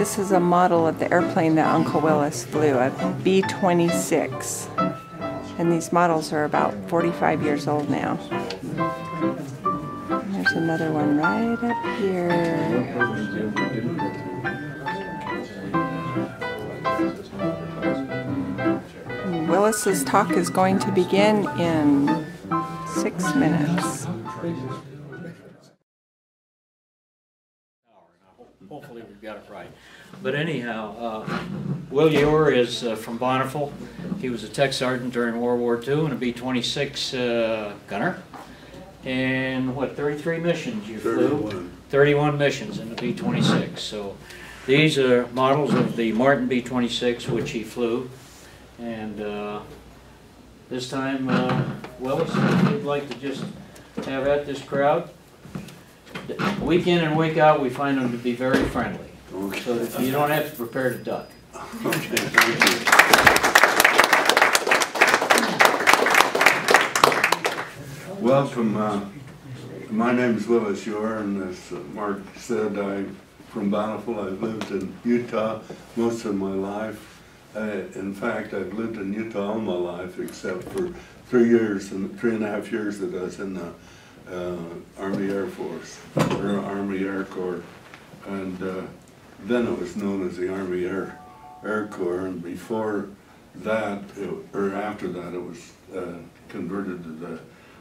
This is a model of the airplane that Uncle Willis flew, a B-26. And these models are about 45 years old now. And there's another one right up here. Willis's talk is going to begin in six minutes. But anyhow, uh, Will Ure is uh, from Bountiful. He was a tech sergeant during World War II and a B-26 uh, gunner. And what, 33 missions you flew? 31. 31 missions in the B-26. So these are models of the Martin B-26 which he flew. And uh, this time, uh, Willis, if you'd like to just have at this crowd. Week in and week out, we find them to be very friendly. Okay. So that you don't have to prepare to duck. Okay, thank you. Welcome. Uh, my name is Willis Ure, and as Mark said, I'm from Bountiful. I've lived in Utah most of my life. Uh, in fact, I've lived in Utah all my life, except for three years and three and a half years that I was in the uh, Army Air Force or Army Air Corps, and uh, then it was known as the Army Air Air Corps, and before that, it, or after that, it was uh, converted to the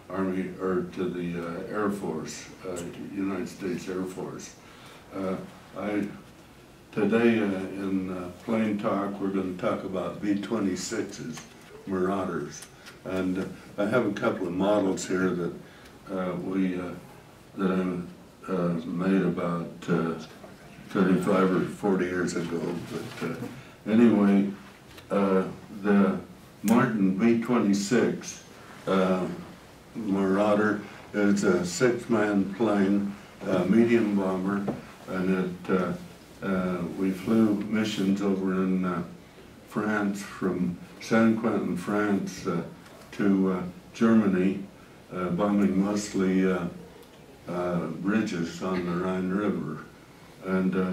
Army or to the uh, Air Force, uh, United States Air Force. Uh, I today uh, in plain talk, we're going to talk about B-26s, Marauders, and I have a couple of models here that we that I made about 35 or 40 years ago. But uh, anyway, uh, the Martin B-26 uh, Marauder is a six-man plane, medium bomber, and it uh, uh, we flew missions over in uh, France from Saint-Quentin, France, to Germany, bombing mostly bridges on the Rhine River. And uh,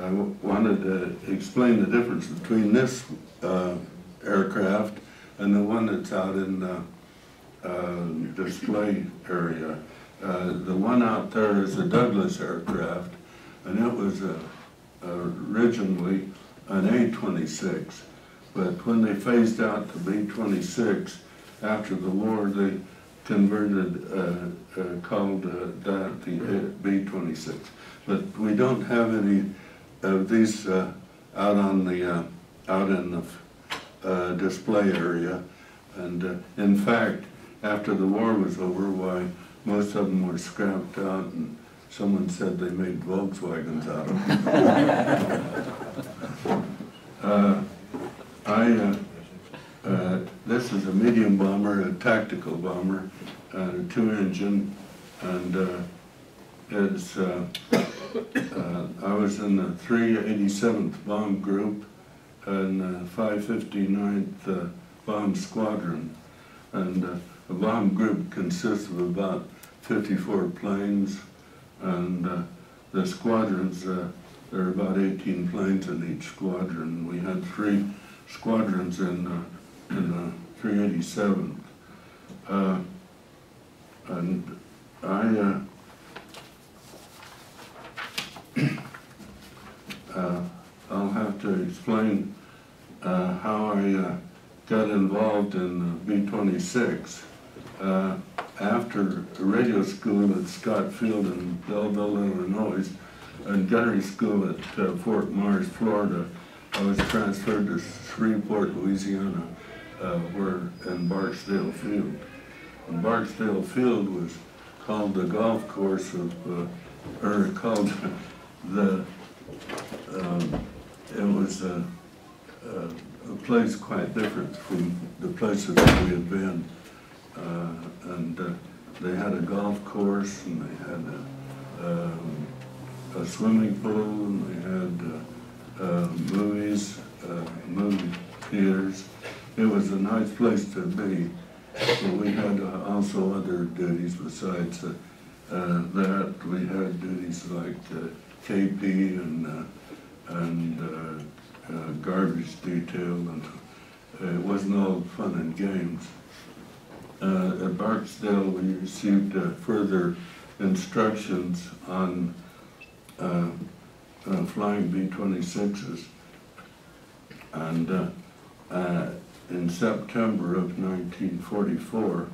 I wanted to explain the difference between this uh, aircraft and the one that's out in the uh, display area. Uh, The one out there is a Douglas aircraft, and it was uh, originally an A-26. But when they phased out the B-26 after the war, they converted, uh, uh, called uh, that the B-26. But we don't have any of these uh, out on the, uh, out in the uh, display area. And uh, in fact, after the war was over, why, most of them were scrapped out and someone said they made Volkswagens out of them. Uh, I, uh, this is a medium bomber, a tactical bomber, uh, two engine, and uh, it's, uh, I was in the 387th Bomb Group and uh, 559th uh, Bomb Squadron. And the bomb group consists of about 54 planes, and the squadrons, there are about 18 planes in each squadron. We had three squadrons in, in the 387th. Uh, and I, uh, uh, I'll have to explain uh, how I uh, got involved in B-26. Uh, after radio school at Scott Field in Belleville, Illinois, and gunnery school at uh, Fort Myers, Florida, I was transferred to Shreveport, Louisiana, uh, where in Barksdale Field. And Barksdale Field was called the golf course of, uh, or called the, um, it was a, a, a place quite different from the places that we had been. Uh, and uh, they had a golf course and they had a, um, a swimming pool and they had uh, uh, movies, uh, movie theaters. It was a nice place to be. But we had uh, also other duties besides uh, uh, that. We had duties like uh, KP and and garbage detail, and it wasn't all fun and games. At Barksdale, we received further instructions on flying B-26s. And uh, in September of 1944,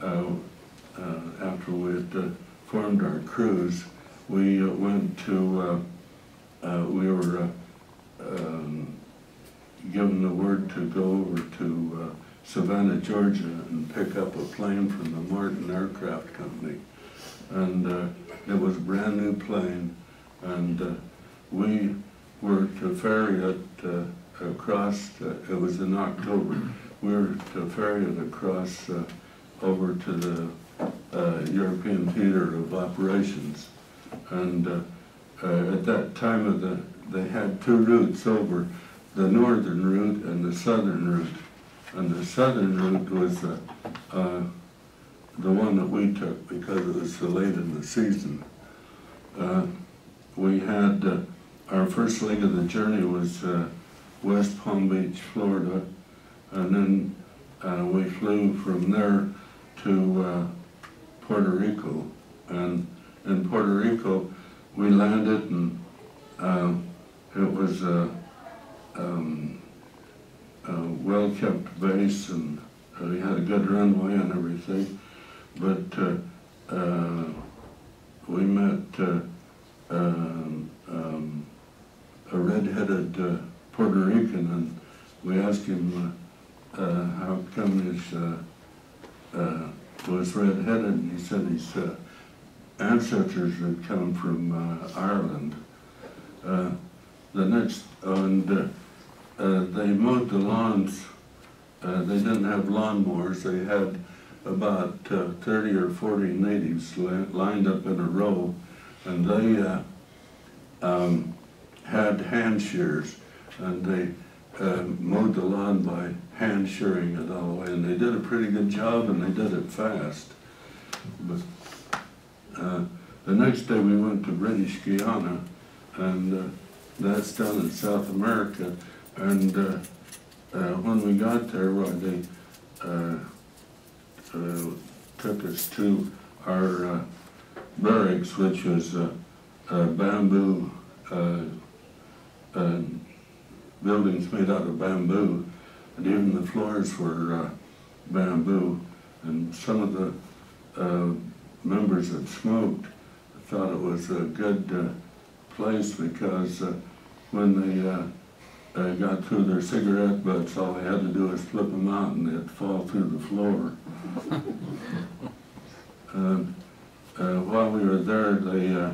uh, uh, after we had uh, formed our crews, we uh, went to, uh, we were um, given the word to go over to Savannah, Georgia, and pick up a plane from the Martin Aircraft Company. And it was a brand-new plane, and we were to ferry it across, it was in October, we were to ferry it across uh, over to the uh, European Theater of Operations. And uh, uh, at that time of the, they had two routes over, the northern route and the southern route. And the southern route was uh, uh, the one that we took because it was so late in the season. We had, our first leg of the journey was uh, West Palm Beach, Florida. And then uh, we flew from there to uh, Puerto Rico. And in Puerto Rico, we landed and um, it was a, um, a well-kept base and uh, we had a good runway and everything. But uh, uh, we met uh, um, um, a red-headed uh, Puerto Rican and we asked him uh, uh, how come his uh, uh, was red-headed and he said his uh, ancestors had come from Ireland. The next, and they mowed the lawns. They didn't have lawnmowers. They had about uh, 30 or 40 natives li- lined up in a row, and they um, had hand shears, and they uh, mowed the lawn by hand shearing it all the way, and they did a pretty good job, and they did it fast. But uh, the next day we went to British Guiana, and uh, that's down in South America. And uh, uh, when we got there, well, they uh, took us to our barracks, which was bamboo uh, buildings made out of bamboo, and even the floors were uh, bamboo. And some of the uh, members that smoked thought it was a good uh, place because uh, when they uh, uh, got through their cigarette butts, all they had to do was flip them out and they'd fall through the floor. While we were there, they, uh,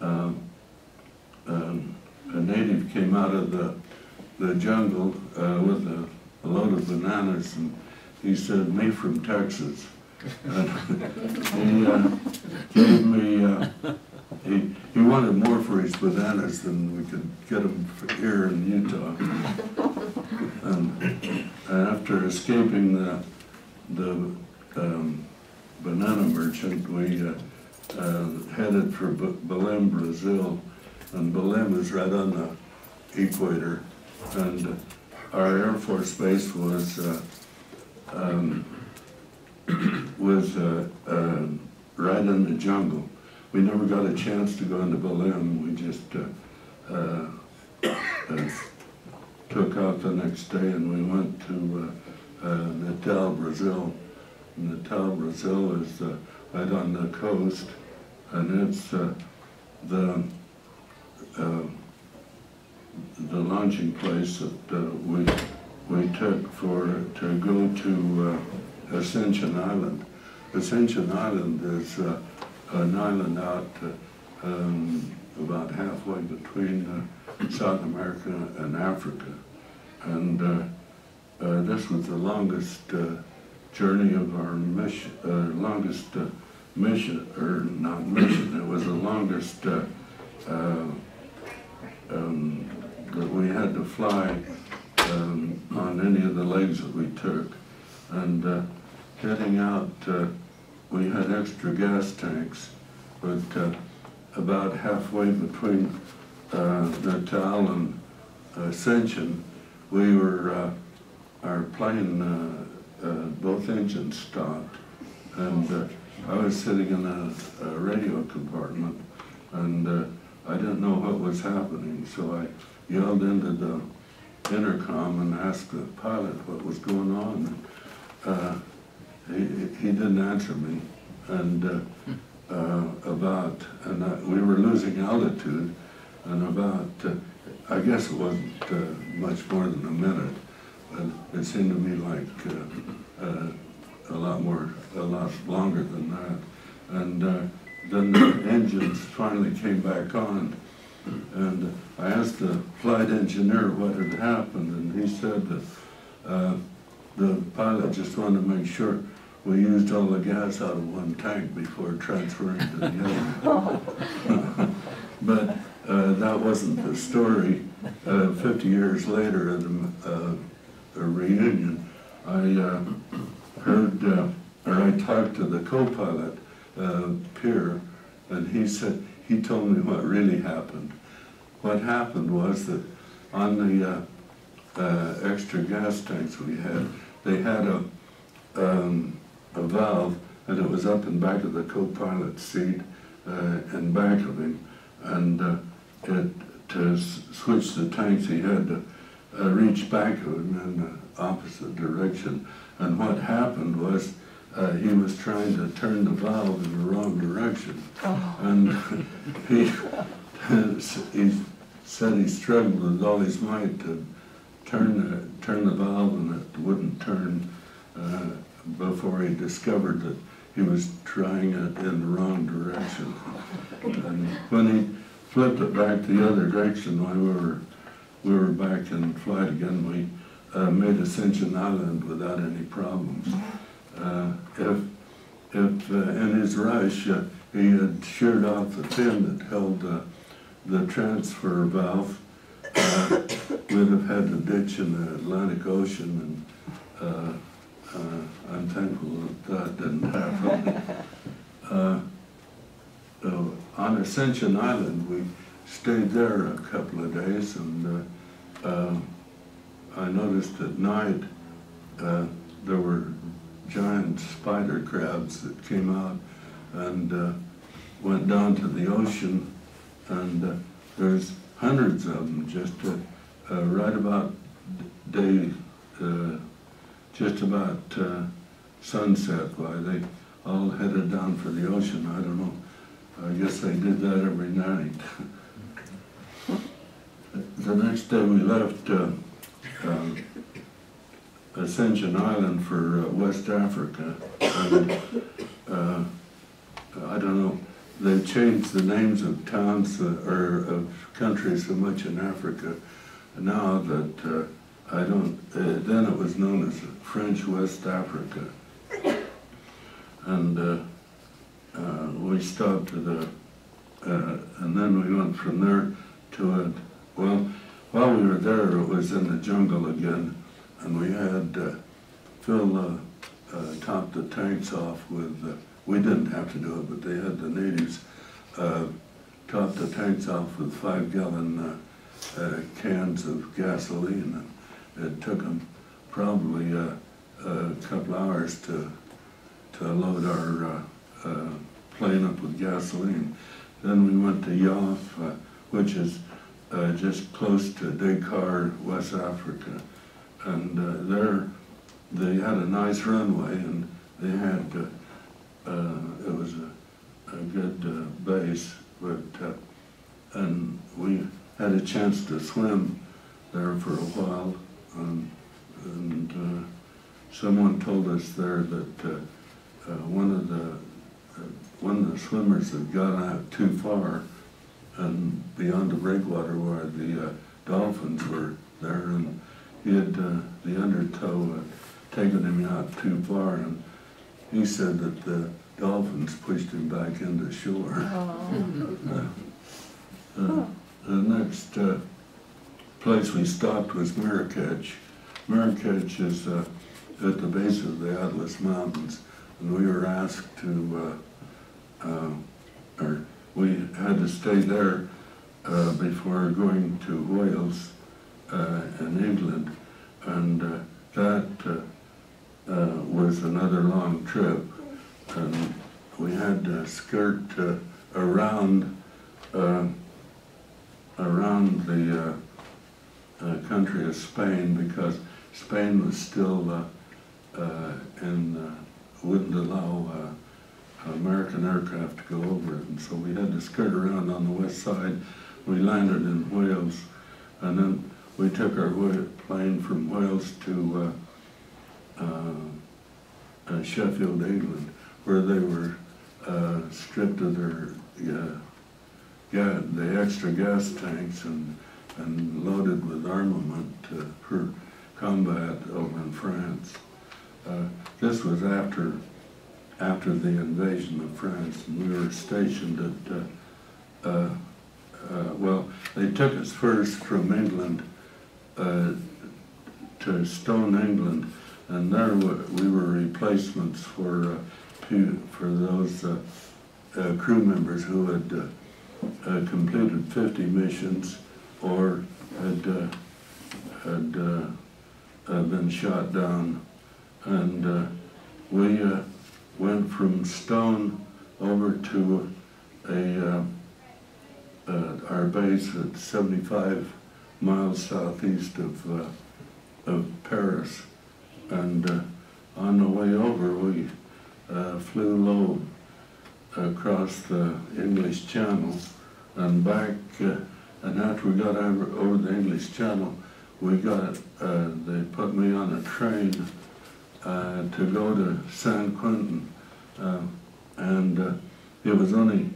um, um, a native came out of the, the jungle uh, with a, a load of bananas and he said, me from Texas. And he uh, gave me, uh, he, he wanted more for his bananas than we could get them here in Utah. And after escaping the, the um, banana merchant, we uh, uh, headed for B- Belém, Brazil. And Belém is right on the equator. And our Air Force base was uh, um, was uh, uh, right in the jungle. We never got a chance to go into Belém. We just uh, uh, took off the next day and we went to uh, Natal, Brazil. Natal, Brazil is right on the coast and it's the the launching place that uh, we we took for to go to uh, Ascension Island. Ascension Island is uh, an island out uh, um, about halfway between uh, South America and Africa, and uh, this was the longest journey of our mission, longest mission, or not mission. It was the longest. Um, that we had to fly um, on any of the legs that we took. And uh, heading out, uh, we had extra gas tanks, but uh, about halfway between uh, Natal and Ascension, we were, uh, our plane, uh, both engines stopped. And I was sitting in a, a radio compartment and I didn't know what was happening, so I yelled into the intercom and asked the pilot what was going on. Uh, he, he didn't answer me. And uh, uh, about, and uh, we were losing altitude, and about, uh, I guess it wasn't uh, much more than a minute, but it seemed to me like a lot more, a lot longer than that. And then the engines finally came back on, and I asked the flight engineer what had happened, and he said that uh, the pilot just wanted to make sure we used all the gas out of one tank before transferring to the other. But uh, that wasn't the story. Uh, Fifty years later, at a, uh, a reunion, I uh, heard, uh, or I talked to the co-pilot, uh, Pierre, and he said, he told me what really happened. What happened was that on the uh, uh, extra gas tanks we had, they had a, um, a valve, and it was up in back of the co-pilot's seat, uh, in back of him, and uh, it, to switch the tanks, he had to uh, reach back of him in the opposite direction. And what happened was, uh, he was trying to turn the valve in the wrong direction. And he, he said he struggled with all his might to turn the, turn the valve and it wouldn't turn uh, before he discovered that he was trying it in the wrong direction. And when he flipped it back the other direction, when we were, we were back in flight again, we uh, made Ascension Island without any problems. Uh, If, if uh, in his rush, uh, he had sheared off the pin that held uh, the transfer valve, uh, we'd have had to ditch in the Atlantic Ocean, and uh, uh, I'm thankful that that didn't happen. Uh, uh, On Ascension Island, we stayed there a couple of days, and uh, uh, I noticed at night, uh, there were giant spider crabs that came out and uh, went down to the ocean, and uh, there's hundreds of them just uh, uh, right about day, uh, just about sunset. Why they all headed down for the ocean? I don't know. I guess they did that every night. the next day we left uh, um, Ascension Island for uh, West Africa. And, uh, I don't know, they've changed the names of towns uh, or of countries so much in Africa now that uh, I don't, uh, then it was known as French West Africa. And we stopped at a, uh, and then we went from there to it. Well, while we were there, it was in the jungle again, and we had uh, Phil uh, uh, top the tanks off with. Uh, we didn't have to do it, but they had the natives uh, top the tanks off with five-gallon uh, uh, cans of gasoline, and it took them probably a couple hours to to load our plane up with gasoline. Then we went to Yoff, which is uh, just close to Dakar, West Africa. And uh, there, they had a nice runway and they had, uh, uh, it was a, a good uh, base, but, uh, and we had a chance to swim there for a while. Um, and uh, someone told us there that one of the one of the swimmers had gone out too far and beyond the breakwater where the dolphins were there, and he had uh, the undertow had taken him out too far, and he said that the dolphins pushed him back into shore. Uh, the next uh, place we stopped was Marrakech. Marrakech is uh, at the base of the Atlas Mountains, and we were asked to, uh, uh, or we had to stay there uh, before going to Wales uh, and England. And uh, that uh, uh, was another long trip. And we had to skirt uh, around, uh, around the country of Spain because Spain was still in, wouldn't allow American aircraft to go over it. And so we had to skirt around on the west side. We landed in Wales and then we took our plane from Wales to uh, uh, uh, Sheffield, England, where they were stripped of their yeah, the extra gas tanks and, and loaded with armament uh, for combat over in France. Uh, this was after after the invasion of France, and we were stationed at. Uh, well, they took us first from England to Stone, England, and there we were replacements for uh, for those uh, uh, crew members who had. Uh, uh, completed 50 missions or had, uh, had uh, uh, been shot down. And uh, we uh, went from Stone over to a, uh, uh, our base at 75 miles southeast of, uh, of Paris. And uh, on the way over, we uh, flew low across the English Channel and back, uh, and after we got over, over the English Channel, we got, uh, they put me on a train uh, to go to Saint-Quentin, and it was only,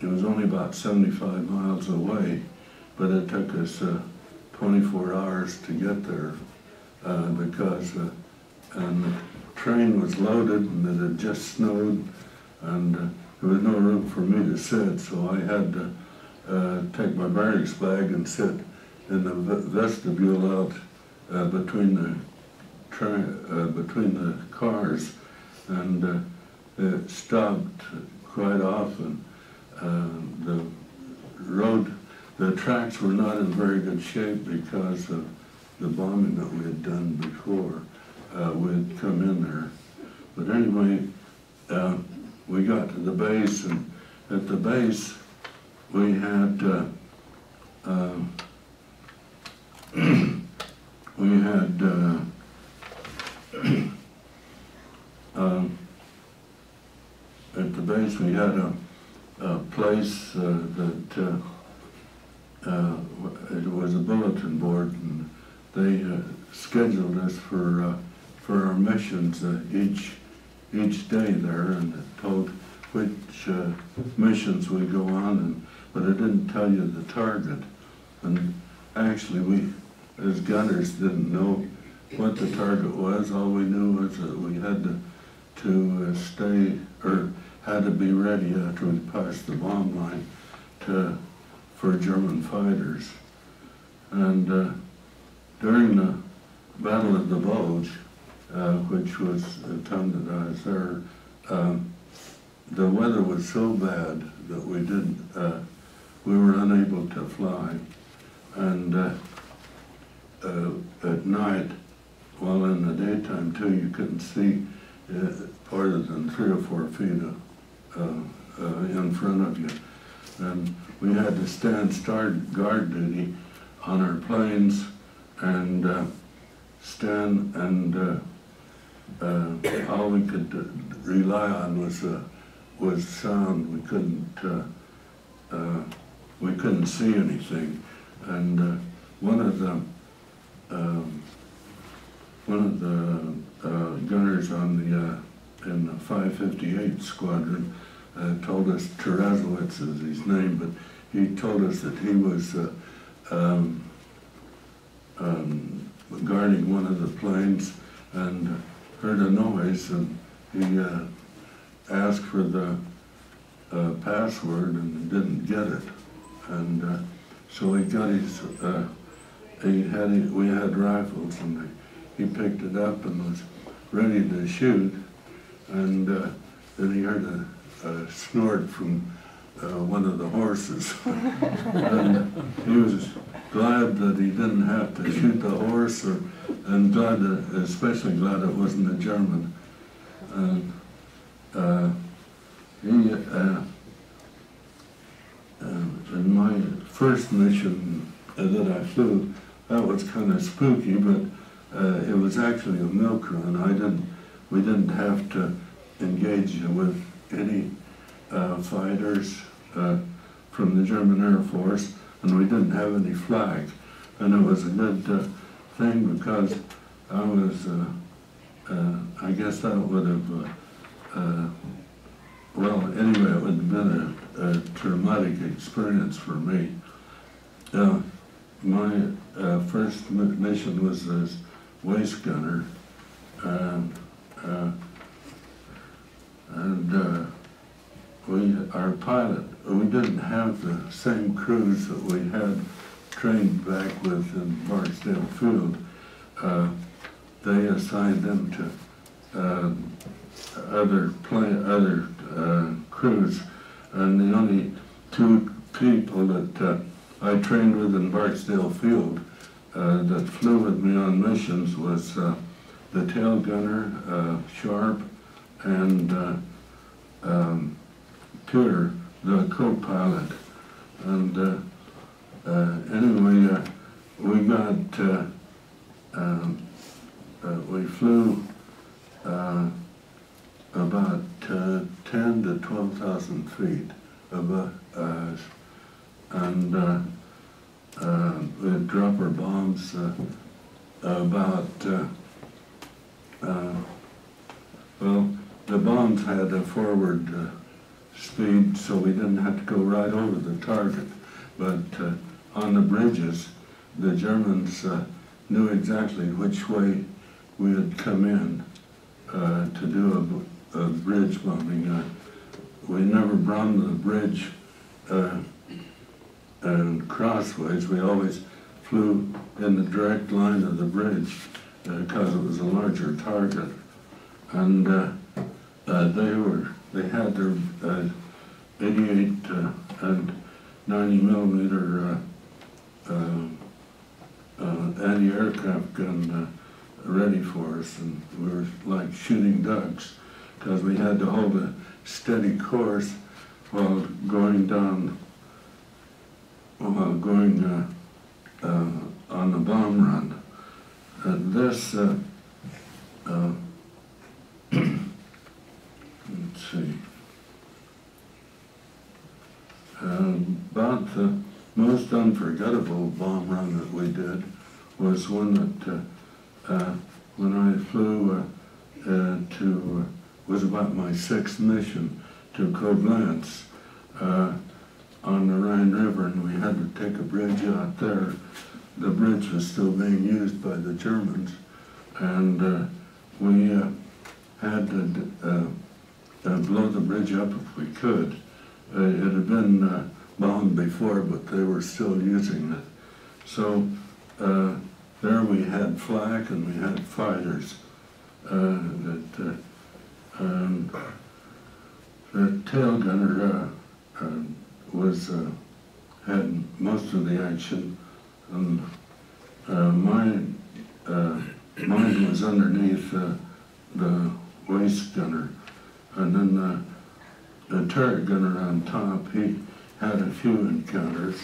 it was only about 75 miles away, but it took us uh, 24 hours to get there uh, because, uh, the train was loaded and it had just snowed, and there was no room for me to sit, so I had to uh, take my barracks bag and sit in the vestibule out uh, between the uh, between the cars, and it stopped quite often. The road, the tracks were not in very good shape because of the bombing that we had done before uh, we had come in there. But anyway, uh, we got to the base, and at the base, we had, uh, um, we had, uh, um, at the base, we had a, a place uh, that, uh, it was a bulletin board, and they uh, scheduled us for, uh, for our missions uh, each, each day there, and told which uh, missions we go on, and, but it didn't tell you the target. And actually, we, as gunners, didn't know what the target was. All we knew was that we had to, to uh, stay, or had to be ready after we passed the bomb line to, for German fighters. And uh, during the Battle of the Bulge, uh, which was the time that I was there, um, the weather was so bad that we didn't, uh, we were unable to fly. And uh, uh, at night, while in the daytime too, you couldn't see uh, farther than three or four feet in front of you. And we had to stand start guard duty on our planes and uh, stand and uh, uh, all we could uh, rely on was uh, was sound. We couldn't uh, we couldn't see anything. And one of the um, one of the gunners on the in the 558 squadron told us Terezowitz is his name, but he told us that he was uh, um, um, guarding one of the planes and heard a noise and he uh, asked for the uh, password and didn't get it. And uh, so he got his, uh, he had, we had rifles and he he picked it up and was ready to shoot. And uh, then he heard a, a snort from uh, one of the horses. And he was glad that he didn't have to shoot the horse, or, and glad, that, especially glad it wasn't a German. And uh, he, uh, uh, in my first mission uh, that I flew, that was kind of spooky, but uh, it was actually a milk run. I didn't, we didn't have to engage with any uh, fighters uh, from the German Air Force, and we didn't have any flak. And it was a good uh, thing because I was, uh, uh, I guess that would have, uh, well, anyway, it would have been a, a traumatic experience for me. My first mission was as waste gunner, and uh, and uh, we, our pilot, we didn't have the same crews that we had trained back with in Barksdale Field. Uh, they assigned them to um, other plane, other uh, crews, and the only two people that uh, I trained with in Barksdale Field uh, that flew with me on missions was uh, the tail gunner, uh, Sharp, and uh, um, Tudor, the co-pilot. And uh, uh, anyway, uh, we got, um, we flew about uh, 10 to 12,000 feet above. And uh, uh, we'd drop our bombs uh, about, well, the bombs had a forward speed, so we didn't have to go right over the target. But uh, on the bridges, the Germans uh, knew exactly which way we had come in uh, to do a bridge bombing. Uh, we never bombed the bridge uh, and crossways. We always flew in the direct line of the bridge because it was a larger target. And uh, uh, they were, they had their uh, 88 uh, and 90 millimeter uh, uh, uh, anti-aircraft gun ready for us, and we were like shooting ducks because we had to hold a steady course while going down, while going on the bomb run. And this, let's see. Um, about the most unforgettable bomb run that we did was one that, uh, uh, when I flew uh, uh, to, uh, was about my sixth mission to Koblenz uh, on the Rhine River, and we had to take a bridge out there. The bridge was still being used by the Germans, and uh, we uh, had to uh, uh, blow the bridge up if we could. Uh, it had been uh, bombed before, but they were still using it. So uh, there we had flak and we had fighters. Uh, that, uh, and the tail gunner uh, uh, was had most of the action, and uh, mine was underneath the waist gunner, and then the turret gunner on top, he had a few encounters.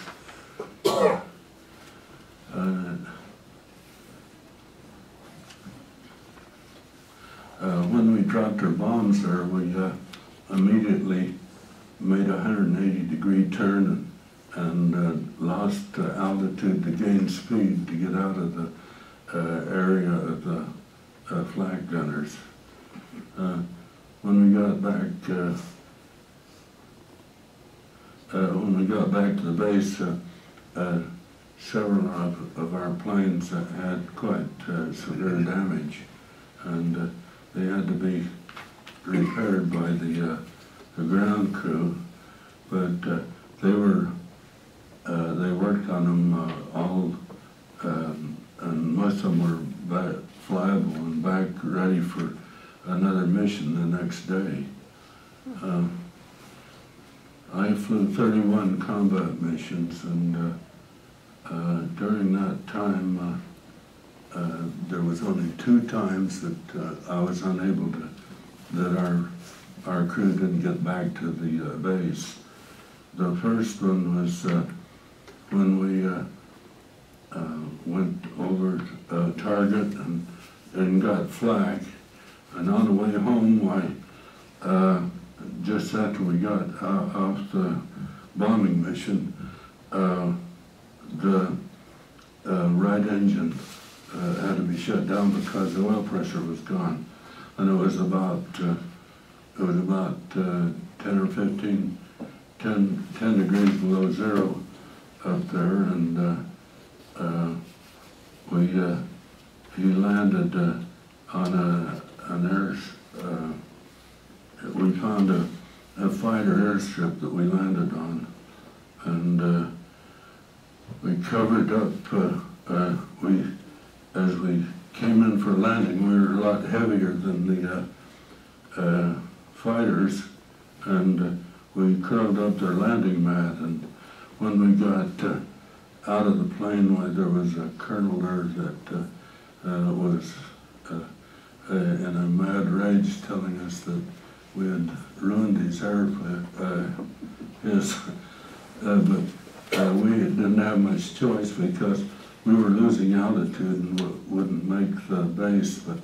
Uh, uh, when we dropped our bombs there, we uh, immediately made a 180 degree turn and, and uh, lost uh, altitude to gain speed to get out of the uh, area of the flak gunners. When we got back, uh, when we got back to the base, uh, uh, several of, of our planes uh, had quite uh, severe damage, and they had to be repaired by the, the ground crew. But they were, they worked on them all, um, and most of them were back, flyable and back ready for another mission the next day. Um, I flew 31 combat missions, and uh, uh, during that time, uh, uh, there was only two times that I was unable to, that our our crew didn't get back to the uh, base. The first one was uh, when we uh, went over Target and, and got flak. And on the way home, I just after we got o- off the bombing mission, uh, the uh, right engine uh, had to be shut down because the oil pressure was gone. And it was about, uh, it was about uh, 10 or 15, 10, 10 degrees below zero up there. And uh, uh, we, uh, he landed uh, on a, an air, uh, we found a, a fighter airstrip that we landed on. And uh, we covered up, uh, uh, we, as we came in for landing, we were a lot heavier than the uh, uh, fighters. And uh, we curled up their landing mat. And when we got out of the plane, there was a colonel there that was in a mad rage telling us that we had ruined his airplane, uh, his, uh, but uh, we didn't have much choice because we were losing altitude and wouldn't make the base. But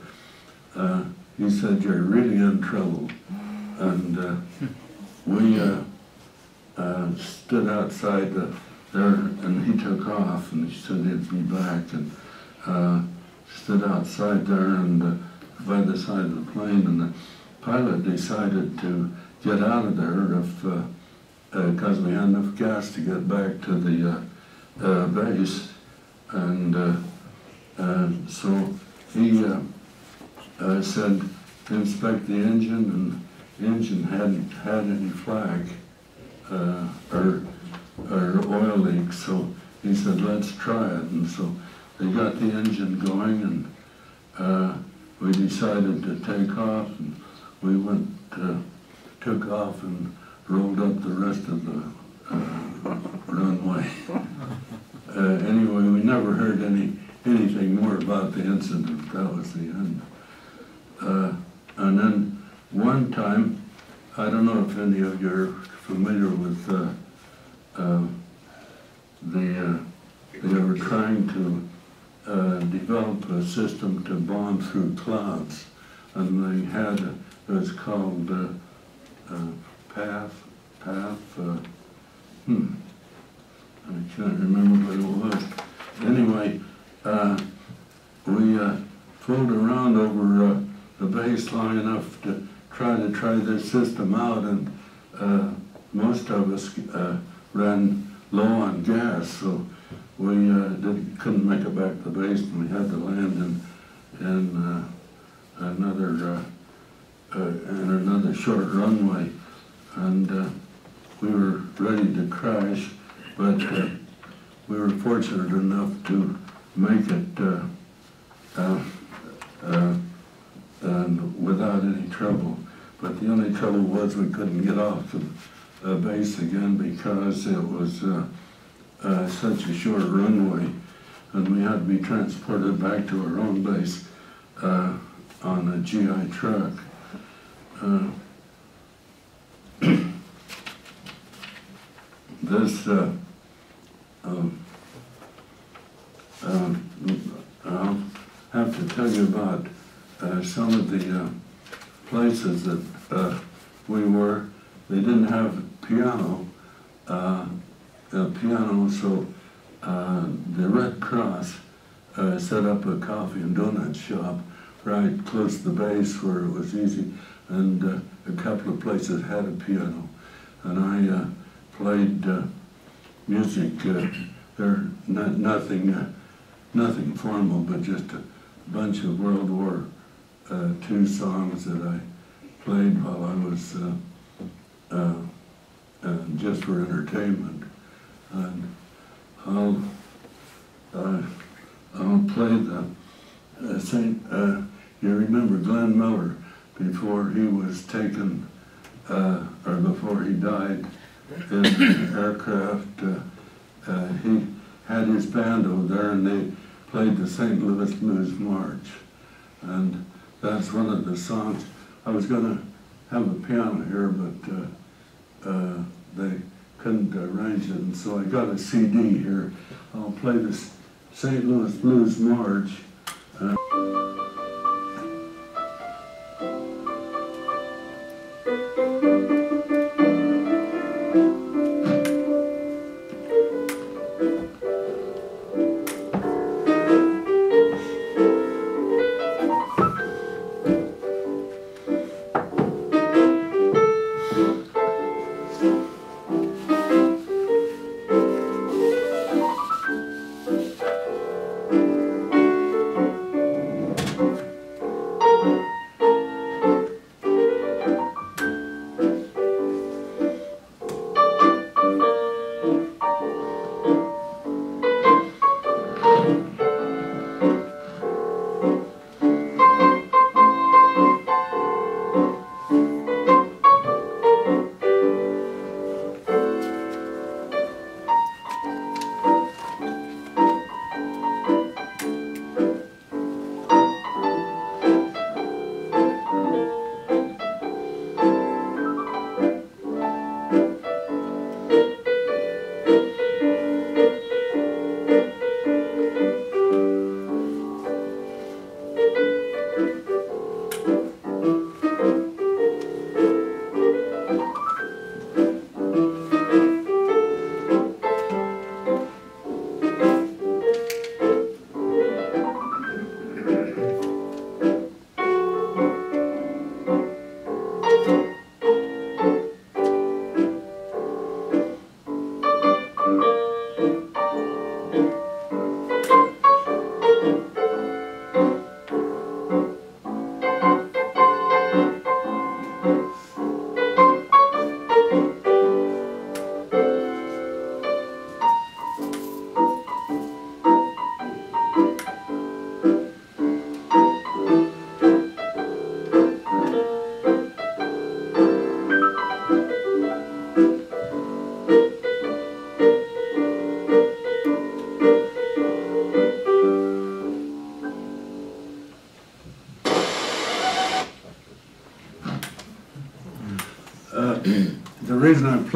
uh, he said, "You're really in trouble," and uh, we uh, uh, stood outside the, there, and he took off, and he said he'd be back, and stood outside there and by the side of the plane, and pilot decided to get out of there if because we had enough gas to get back to the uh, uh, base, and uh, uh, so he uh, uh, said inspect the engine, and the engine hadn't had any flak uh, or or oil leak, so he said let's try it, and so they got the engine going, and uh, we decided to take off, and we went uh, took off and rolled up the rest of the uh, runway. Uh, anyway, we never heard any anything more about the incident. That was the end. Uh, and then one time, I don't know if any of you are familiar with uh, uh, the. Uh, they were trying to uh, develop a system to bomb through clouds, and they had it was called uh, uh, PATH. PATH. Uh, hmm. I can't remember what it was. Anyway, uh, we uh, flew around over uh, the base long enough to try to try this system out, and most of us ran low on gas, so we couldn't make it back to the base, and we had to land in, in another uh, uh, another short runway, and uh, we were ready to crash, but uh, we were fortunate enough to make it and without any trouble. But the only trouble was we couldn't get off the base again because it was uh, uh, such a short runway, and we had to be transported back to our own base uh, on a GI truck. Uh, this, uh, um, um, I'll have to tell you about uh, some of the uh, places that uh, we were. They didn't have piano, piano, so the Red Cross set up a coffee and donut shop right close to the base where it was easy, and uh, a couple of places had a piano, and I uh, played uh, music. Uh, there, not, nothing, uh, nothing formal, but just a bunch of World War uh, II songs that I played while I was uh, uh, uh, just for entertainment. And I'll, uh, I'll play the uh, Saint. Uh, you remember Glenn Miller before he was taken, uh, or before he died. in the aircraft. Uh, uh, he had his band over there and they played the St. Louis Blues March. And that's one of the songs. I was going to have a piano here, but uh, uh, they couldn't arrange it, and so I got a CD here. I'll play this St. Louis Blues March. Uh,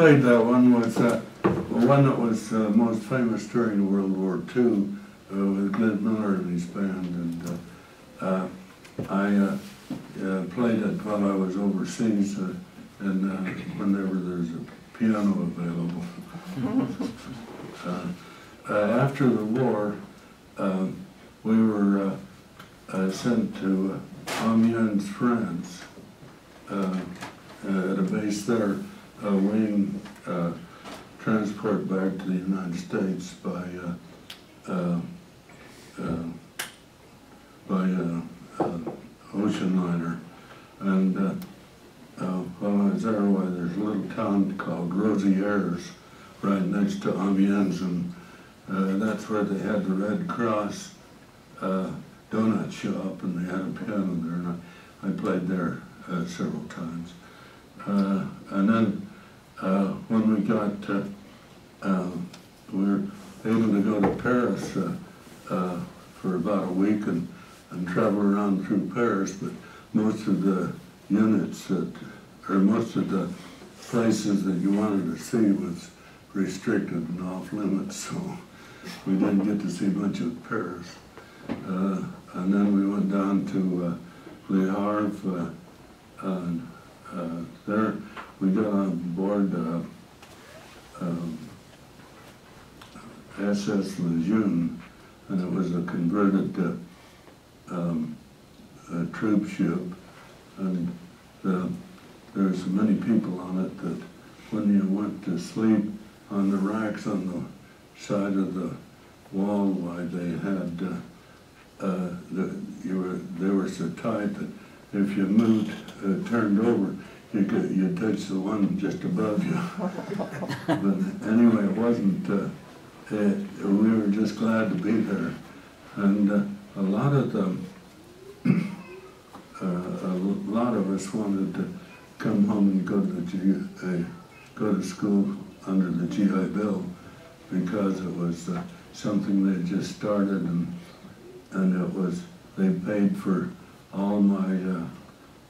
played that one was uh, one that was uh, most famous during World War II uh, with Glenn Miller and his band. And uh, uh, I uh, uh, played it while I was overseas uh, and uh, whenever there's a piano available. Uh, uh, After the war, um, we were uh, uh, sent to uh, Amiens, France. uh, uh, at a base there, uh, waiting uh, transport back to the United States by uh, by ocean liner. And while I was there, why there's a little town called Rosières right next to Amiens, and that's where they had the Red Cross donut shop, and they had a piano there, and I, I played there uh, several times. Uh, and then uh, when we got, uh, uh, we were able to go to Paris uh, uh, for about a week and, and travel around through Paris, but most of the units that, or most of the places that you wanted to see was restricted and off limits, so we didn't get to see much of Paris. Uh, and then we went down to uh, Le Havre, uh, there we got on board uh, um, SS Lejeune, and it was a converted uh, um, uh, troop ship, and uh, there were so many people on it that when you went to sleep on the racks on the side of the wall, why they had uh, uh, the, you were they were so tight that if you moved, uh, turned over, you could you touch the one just above you. but anyway, it wasn't. Uh, it, we were just glad to be there, and uh, a lot of them, uh, a lot of us wanted to come home and go to the G- uh, go to school under the GI Bill because it was uh, something they just started and, and it was, they paid for all my uh,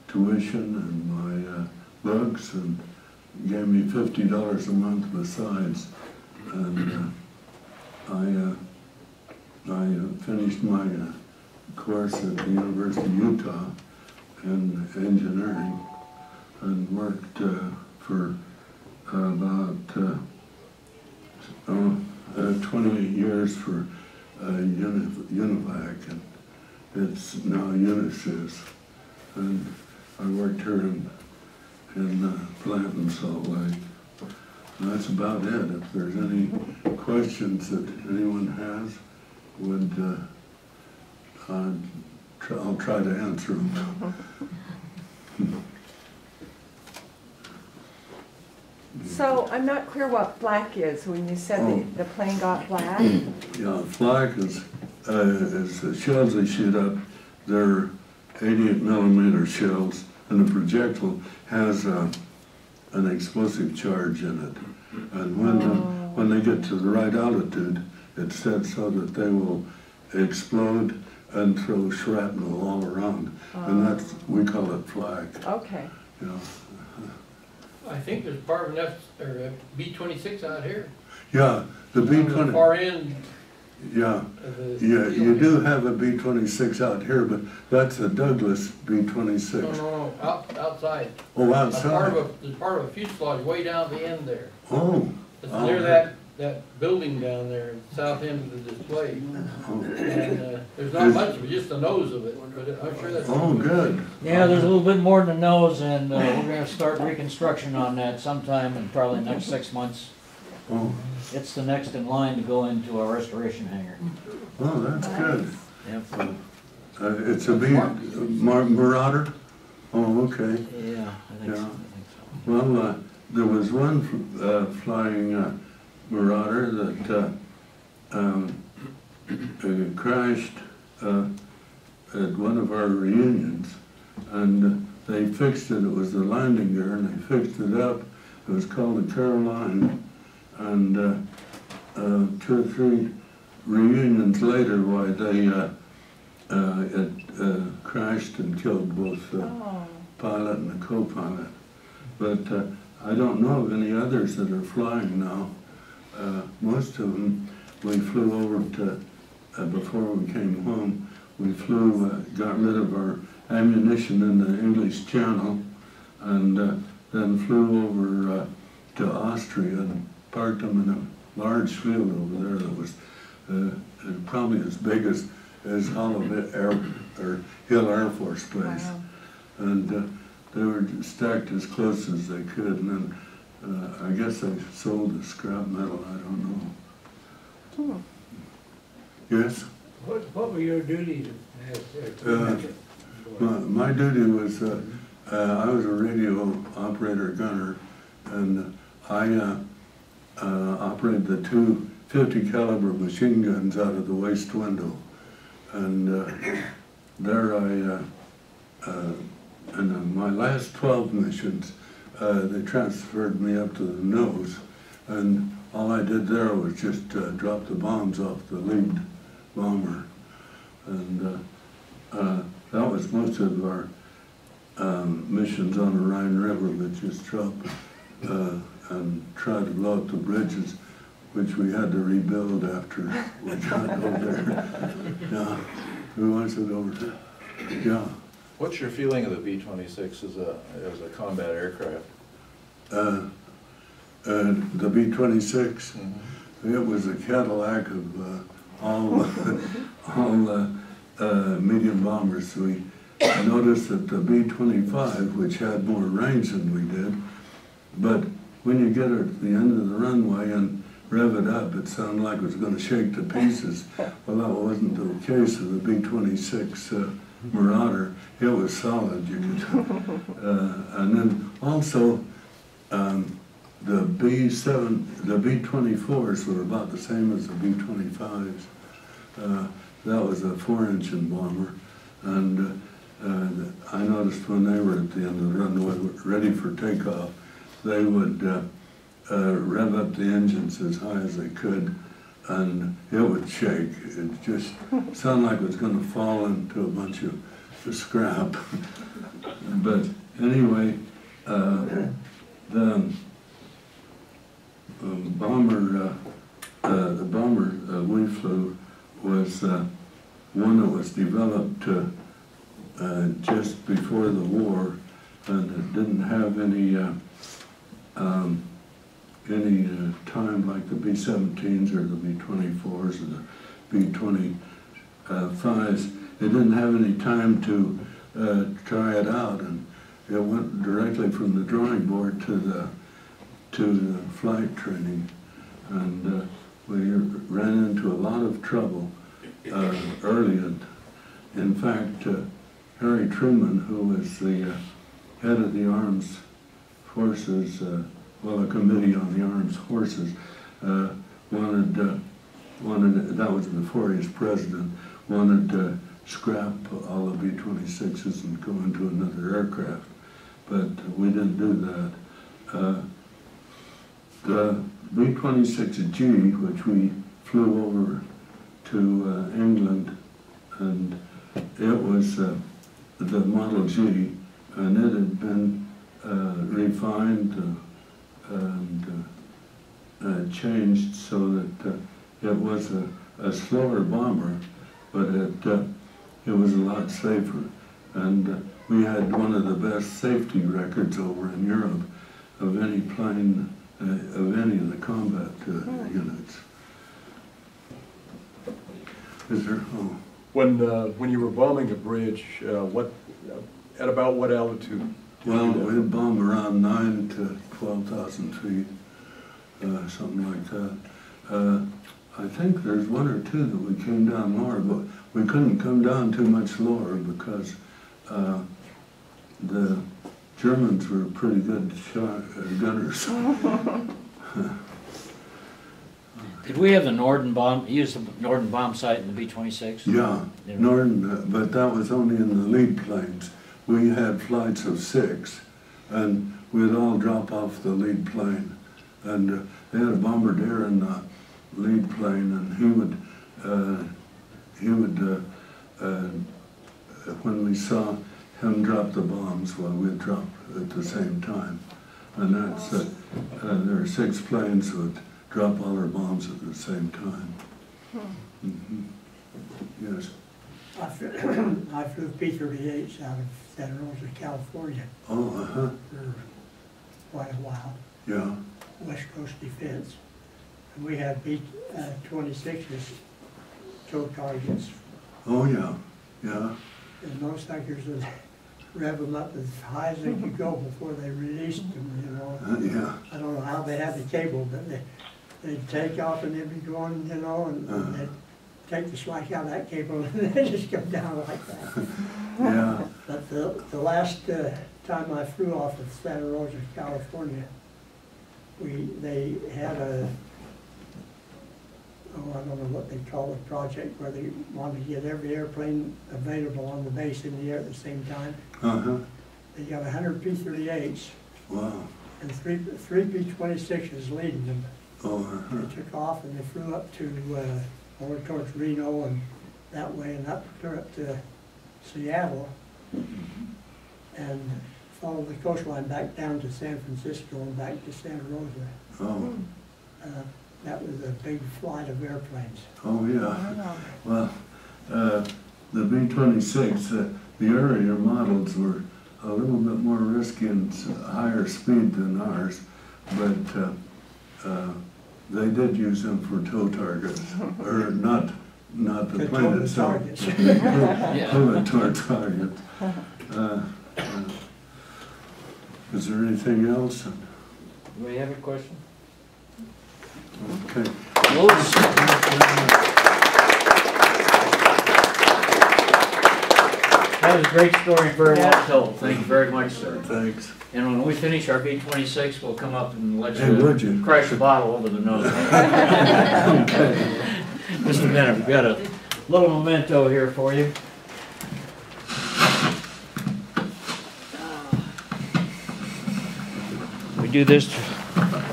tuition and my uh, books and gave me fifty dollars a month besides. And uh, I, uh, I uh, finished my uh, course at the University of Utah in engineering and worked for about oh, uh, 28 years for Univac, and it's now Unisys. And I worked here in, in uh, plant in Salt Lake. And that's about it. If there's any questions that anyone has, would, uh, I'd try- I'll try to answer them. So I'm not clear what flak is when you said Oh. the, the plane got flak. Yeah, flak is, uh, is the shells they shoot up, they're eighty-eight millimeter shells, and the projectile has, uh, an explosive charge in it. And when, uh, when they get to the right altitude, it's set so that they will explode and throw shrapnel all around. And that's, we call it flak, Okay, you know. I think there's part of an F, or a B twenty-six out here. Yeah, the B On the Far end yeah. of. Yeah, you do have a B twenty-six out here, but that's a Douglas B-26. no, no, out, outside. Oh, A part outside? of a, there's part of a fuselage way down at the end there. Oh, It's Oh. near that, that building down there, south end of the display. oh, And, uh, there's not much of it, just the nose of it, but I'm sure that's. oh, good. Yeah, there's a little bit more than the nose, and uh, we're gonna start reconstruction on that sometime in probably the next six months. Oh, It's the next in line to go into our restoration hangar. oh, that's good. Yep. Uh, it's a B, Mar- Marauder? Oh, okay. Yeah, I think so, I Yeah. think so. Well, uh, there was one, uh, flying, uh, Marauder that, uh, um, uh, crashed, uh, at one of our reunions. And they fixed it, it was the landing gear, and they fixed it up. It was called the Caroline. And, uh, uh, two or three reunions later, why, they, uh, uh, it, uh, crashed and killed both, the oh, pilot and the co-pilot. But uh, I don't know of any others that are flying now. Uh, Most of them, we flew over to, uh, before we came home, we flew, uh, got rid of our ammunition in the English Channel and uh, then flew over uh, to Austria and parked them in a large field over there that was uh, uh, probably as big as, as Hollow Air, or Hill Air Force Base. wow. And uh, they were stacked as close as they could, and then uh, I guess they sold the scrap metal, I don't know. Hmm. Yes, What, what were your duties as, Uh, my, my duty was, uh, uh, I was a radio operator gunner, and I uh, operated the two 50 caliber machine guns out of the waist window. And uh, there I, uh, in uh, my last 12 missions, uh, they transferred me up to the nose, and all I did there was just uh, drop the bombs off the lead bomber. And that was most of our um, missions on the Rhine River, that just drop uh, and try to blow up the bridges, which we had to rebuild after we got over there. Yeah, who wants it over there? Yeah. What's your feeling of the B twenty-six as a, as a combat aircraft? Uh, uh, The B-26, it was a Cadillac of uh, all, all uh, uh, medium bombers. We noticed that the B-25, which had more range than we did, but when you get it at the end of the runway and rev it up, it sounded like it was gonna shake to pieces. Well, that wasn't the case of the B-26 uh, Marauder. It was solid, you could, uh, and then also, um, the B seven, the B twenty-fours were about the same as the B twenty-fives. Uh, that was a four-engine bomber, and, uh, I noticed when they were at the end of the runway, ready for takeoff, they would, uh, uh, rev up the engines as high as they could, and it would shake. It just sounded like it was gonna fall into a bunch of scrap. But anyway, uh, the um, bomber, uh, uh, the bomber uh, we flew was one that was developed just before the war, and it didn't have any um, any uh, time like the B-17s or the B-24s or the B-25s. It didn't have any time to uh, try it out, and it went directly from the drawing board to the to the flight training, and uh, we ran into a lot of trouble uh, early. And in fact, uh, Harry Truman, who was the uh, head of the arms forces, uh, well, a committee on the arms forces, uh, wanted uh, wanted that was before he was president wanted to scrap all the B-26s and go into another aircraft, but we didn't do that. Uh, the B-26G, which we flew over to uh, England, and it was uh, the Model G, and it had been refined uh, and uh, uh, changed so that uh, it was a, a slower bomber, but it uh, it was a lot safer. And uh, we had one of the best safety records over in Europe of any plane, uh, of any of the combat uh, units. Is there, oh, When, uh, when you were bombing a bridge, uh, what, at about what altitude? Did you well, do that? we'd bomb around nine to twelve thousand feet, uh, something like that. Uh, I think there's one or two that we came down lower, but we couldn't come down too much lower because, uh, the Germans were pretty good shot, uh, gunners. Did we have the Norden bomb, use the Norden bomb sight in the B-26? Yeah, Norden, uh, but that was only in the lead planes. We had flights of six, and we'd all drop off the lead plane. And uh, they had a bombardier in the lead plane, and he would, uh, he would, uh, uh, when we saw him drop the bombs, well, we'd drop at the same time. And that's, uh, uh, there are six planes that would drop all our bombs at the same time. Mhm. Yes. I flew, I flew P-38s out of Santa Rosa, California. Oh, uh-huh, for quite a while, yeah, West Coast Defense. And we had B-26s, tow targets, oh, yeah, yeah, and those suckers would rev them up as high as they could go before they released them, you know. uh, yeah, I don't know how they had the cable, but they, they'd take off and they'd be going, you know, and and Uh-huh. they'd take the slack out of that cable and they just come down like that. yeah, But the, the last uh, time I flew off of Santa Rosa, California, we, they had a, oh, I don't know what they call the project, where they wanted to get every airplane available on the base in the air at the same time. uh-huh, They got a hundred P-38s wow, and three, three P-26s leading them. oh, uh-huh, They took off and they flew up to, uh, over towards Reno and that way and up, up to Seattle. And follow the coastline back down to San Francisco and back to Santa Rosa. oh, Uh, That was a big flight of airplanes. oh, yeah. Well, uh, the B twenty-six, uh, the earlier models were a little bit more risky and higher speed than ours, but, uh, uh, they did use them for tow targets, or not, not the To plane tow the itself. targets. Yeah. Tow the target. Uh, uh, Is there anything else? Do we have a question? Okay. Louis? That was a great story, and very well told. Thank you very much, sir. Thanks. And when we finish our B twenty-six, we'll come up and let Hey, would you? you crash a bottle over the nose. Mr. Bennett, we've got a little memento here for you. We do this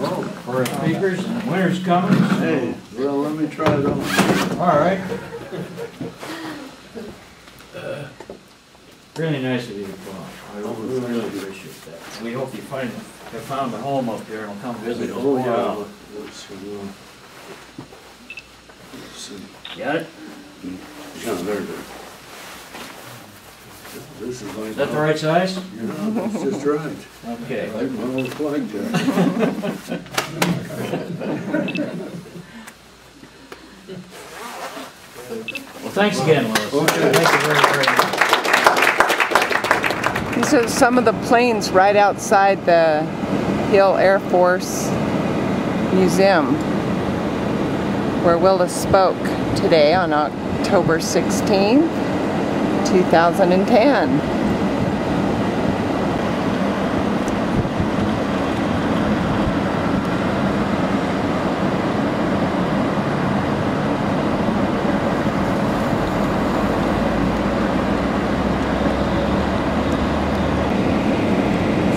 Oh, for our speakers, and winter's coming, so. Hey, well, let me try it on. All right. Really nice of you to come. I really, really appreciate that. We hope you find, have found a home up there and will come visit us. Oh, yeah. Let's, uh, let's see. Got it? Yeah, there it is. This is like. Is that the right size? Yeah, that's just right. Okay. Like my old flak jacket. Well, thanks again, Lois. Okay. Thank you very, very much. These are some of the planes right outside the Hill Air Force Museum where Willis spoke today on October 16, 2010.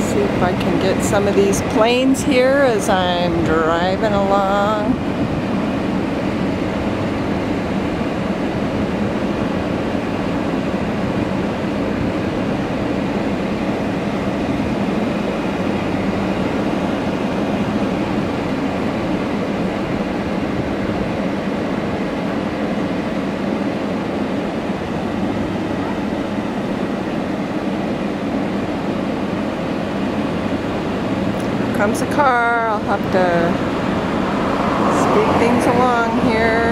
See if I can get some of these planes here as I'm driving along. Comes a car. I'll have to speed things along here.